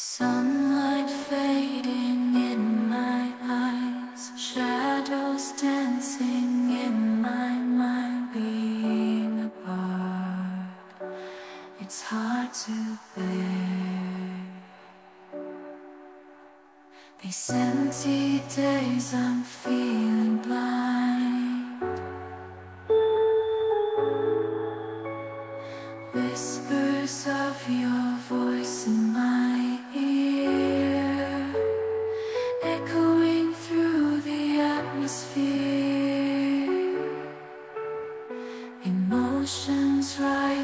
Sunlight fading in my eyes, shadows dancing in my mind, being apart. It's hard to bear. These empty days, I'm feeling blind. Whispers of your voice.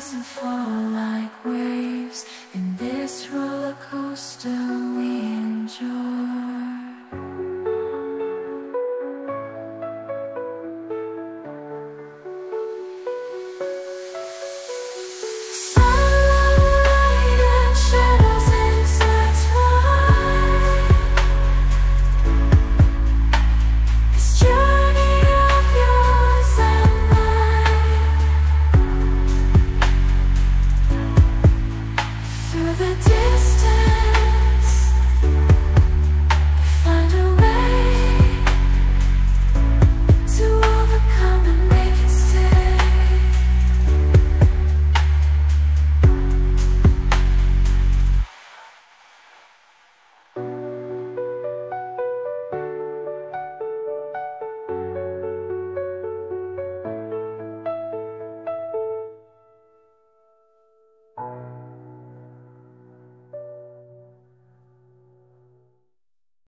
rise and fall like waves in this roller coaster.